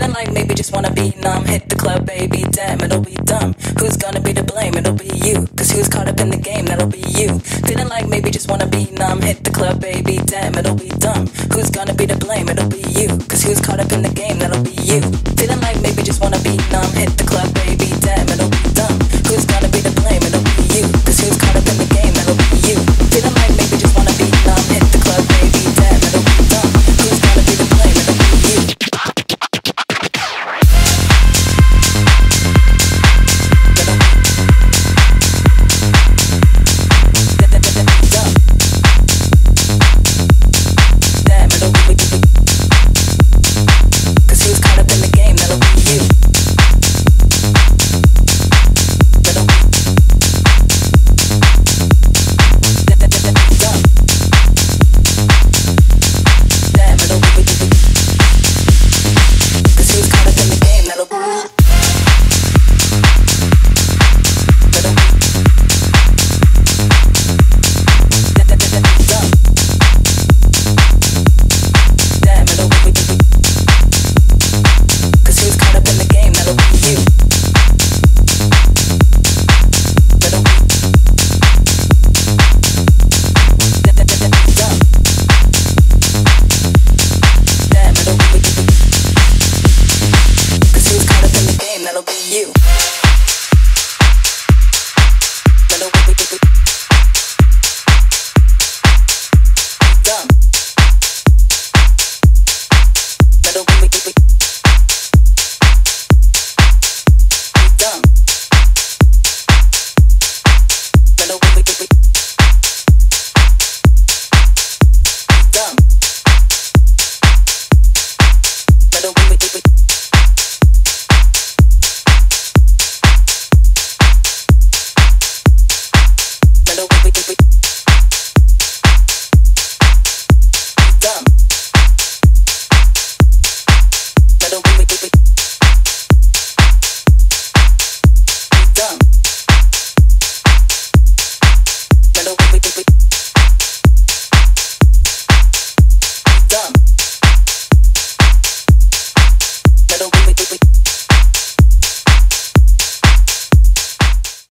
Feeling like maybe just wanna be numb. Hit the club, baby, damn, it'll be dumb. Who's gonna be to blame? It'll be you. Cause who's caught up in the game? That'll be you. Feeling like maybe just wanna be numb. Hit the club, baby, damn, it'll be dumb. Who's gonna be to blame? It'll be you. Cause who's caught up in the game? That'll be you. Feeling like maybe just wanna be numb. Hit the club, baby,